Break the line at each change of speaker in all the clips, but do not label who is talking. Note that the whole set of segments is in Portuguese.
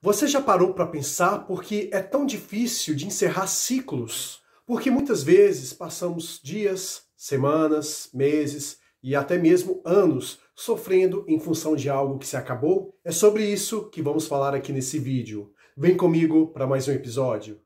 Você já parou para pensar por que é tão difícil de encerrar ciclos? Porque muitas vezes passamos dias, semanas, meses e até mesmo anos sofrendo em função de algo que se acabou? É sobre isso que vamos falar aqui nesse vídeo. Vem comigo para mais um episódio.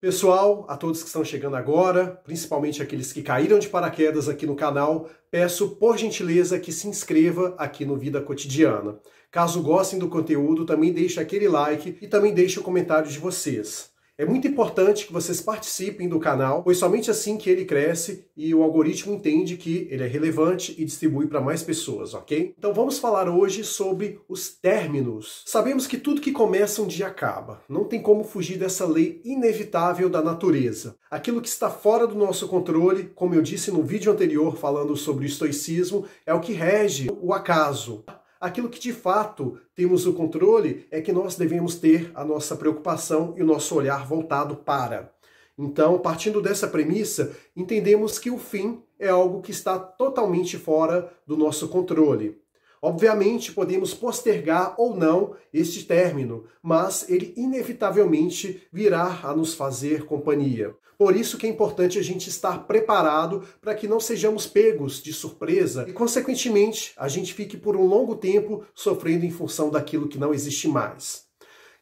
Pessoal, a todos que estão chegando agora, principalmente aqueles que caíram de paraquedas aqui no canal, peço por gentileza que se inscreva aqui no Vida Cotidiana. Caso gostem do conteúdo, também deixe aquele like e também deixe o comentário de vocês. É muito importante que vocês participem do canal, pois somente assim que ele cresce e o algoritmo entende que ele é relevante e distribui para mais pessoas, ok? Então vamos falar hoje sobre os términos. Sabemos que tudo que começa um dia acaba. Não tem como fugir dessa lei inevitável da natureza. Aquilo que está fora do nosso controle, como eu disse no vídeo anterior falando sobre o estoicismo, é o que rege o acaso. Aquilo que de fato temos o controle é que nós devemos ter a nossa preocupação e o nosso olhar voltado para. Então, partindo dessa premissa, entendemos que o fim é algo que está totalmente fora do nosso controle. Obviamente, podemos postergar ou não este término, mas ele inevitavelmente virá a nos fazer companhia. Por isso que é importante a gente estar preparado para que não sejamos pegos de surpresa e, consequentemente, a gente fique por um longo tempo sofrendo em função daquilo que não existe mais.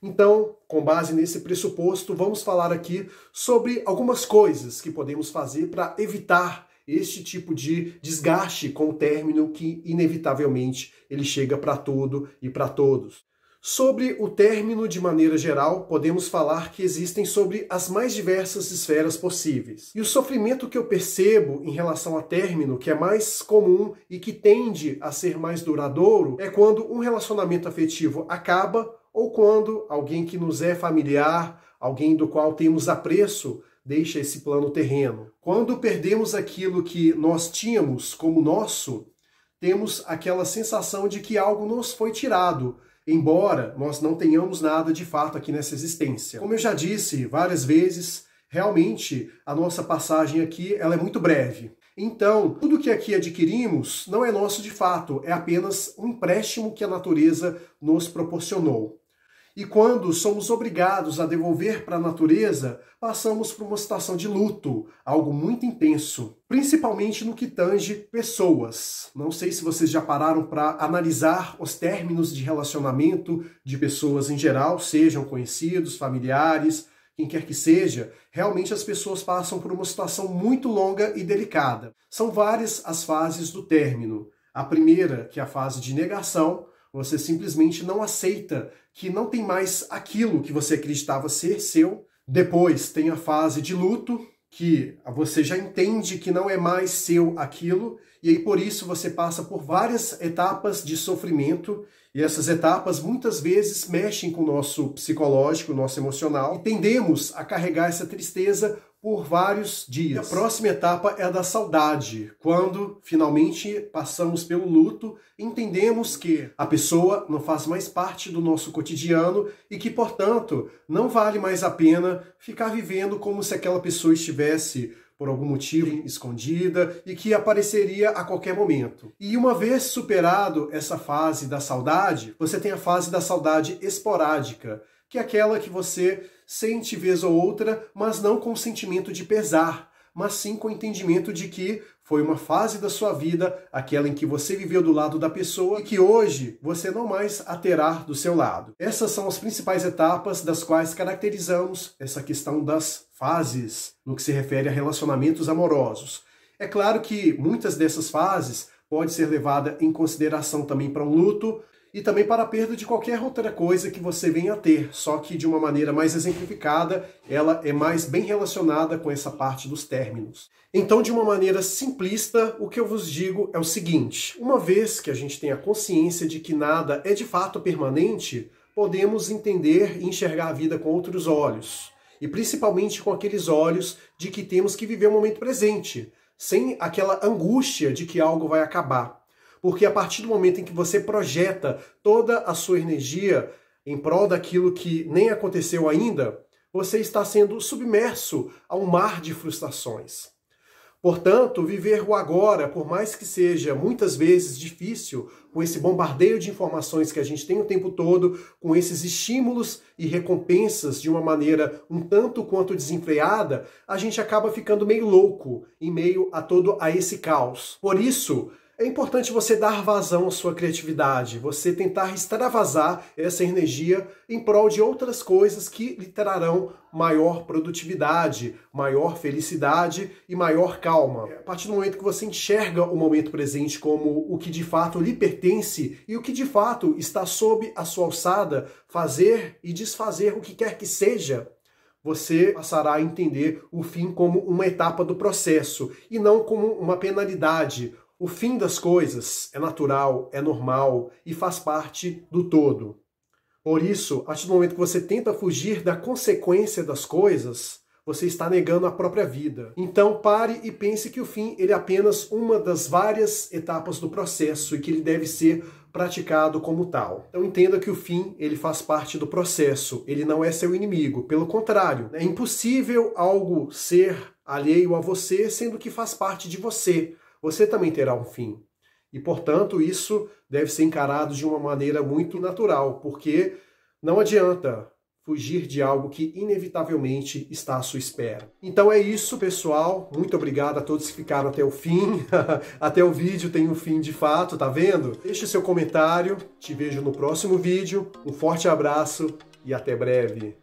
Então, com base nesse pressuposto, vamos falar aqui sobre algumas coisas que podemos fazer para evitar este tipo de desgaste com o término que inevitavelmente ele chega para tudo e para todos. Sobre o término de maneira geral, podemos falar que existem sobre as mais diversas esferas possíveis. E o sofrimento que eu percebo em relação a término, que é mais comum e que tende a ser mais duradouro, é quando um relacionamento afetivo acaba ou quando alguém que nos é familiar, alguém do qual temos apreço, deixa esse plano terreno. Quando perdemos aquilo que nós tínhamos como nosso, temos aquela sensação de que algo nos foi tirado, embora nós não tenhamos nada de fato aqui nessa existência. Como eu já disse várias vezes, realmente a nossa passagem aqui ela é muito breve. Então, tudo que aqui adquirimos não é nosso de fato, é apenas um empréstimo que a natureza nos proporcionou. E quando somos obrigados a devolver para a natureza, passamos por uma situação de luto, algo muito intenso, principalmente no que tange pessoas. Não sei se vocês já pararam para analisar os términos de relacionamento de pessoas em geral, sejam conhecidos, familiares, quem quer que seja, realmente as pessoas passam por uma situação muito longa e delicada. São várias as fases do término. A primeira, que é a fase de negação, você simplesmente não aceita que não tem mais aquilo que você acreditava ser seu. Depois tem a fase de luto, que você já entende que não é mais seu aquilo, e aí por isso você passa por várias etapas de sofrimento, e essas etapas muitas vezes mexem com o nosso psicológico, o nosso emocional, e tendemos a carregar essa tristeza por vários dias. E a próxima etapa é a da saudade, quando finalmente passamos pelo luto, entendemos que a pessoa não faz mais parte do nosso cotidiano e que, portanto, não vale mais a pena ficar vivendo como se aquela pessoa estivesse por algum motivo escondida e que apareceria a qualquer momento. E uma vez superado essa fase da saudade, você tem a fase da saudade esporádica, que é aquela que você sente vez ou outra, mas não com sentimento de pesar, mas sim com o entendimento de que foi uma fase da sua vida, aquela em que você viveu do lado da pessoa e que hoje você não mais a terá do seu lado. Essas são as principais etapas das quais caracterizamos essa questão das fases no que se refere a relacionamentos amorosos. É claro que muitas dessas fases pode ser levada em consideração também para um luto, e também para a perda de qualquer outra coisa que você venha a ter, só que de uma maneira mais exemplificada, ela é mais bem relacionada com essa parte dos términos. Então, de uma maneira simplista, o que eu vos digo é o seguinte: uma vez que a gente tem a consciência de que nada é de fato permanente, podemos entender e enxergar a vida com outros olhos, e principalmente com aqueles olhos de que temos que viver o momento presente, sem aquela angústia de que algo vai acabar. Porque a partir do momento em que você projeta toda a sua energia em prol daquilo que nem aconteceu ainda, você está sendo submerso a um mar de frustrações. Portanto, viver o agora, por mais que seja muitas vezes difícil, com esse bombardeio de informações que a gente tem o tempo todo, com esses estímulos e recompensas de uma maneira um tanto quanto desenfreada, a gente acaba ficando meio louco em meio a todo a esse caos. Por isso, é importante você dar vazão à sua criatividade, você tentar extravasar essa energia em prol de outras coisas que lhe trarão maior produtividade, maior felicidade e maior calma. A partir do momento que você enxerga o momento presente como o que de fato lhe pertence e o que de fato está sob a sua alçada, fazer e desfazer o que quer que seja, você passará a entender o fim como uma etapa do processo e não como uma penalidade o fim das coisas é natural, é normal e faz parte do todo. Por isso, a partir do momento que você tenta fugir da consequência das coisas, você está negando a própria vida. Então pare e pense que o fim ele é apenas uma das várias etapas do processo e que ele deve ser praticado como tal. Então entenda que o fim ele faz parte do processo, ele não é seu inimigo. Pelo contrário, é impossível algo ser alheio a você, sendo que faz parte de você você também terá um fim. E, portanto, isso deve ser encarado de uma maneira muito natural, porque não adianta fugir de algo que inevitavelmente está à sua espera. Então é isso, pessoal. Muito obrigado a todos que ficaram até o fim. até o vídeo tem um fim de fato, tá vendo? Deixe seu comentário. Te vejo no próximo vídeo. Um forte abraço e até breve.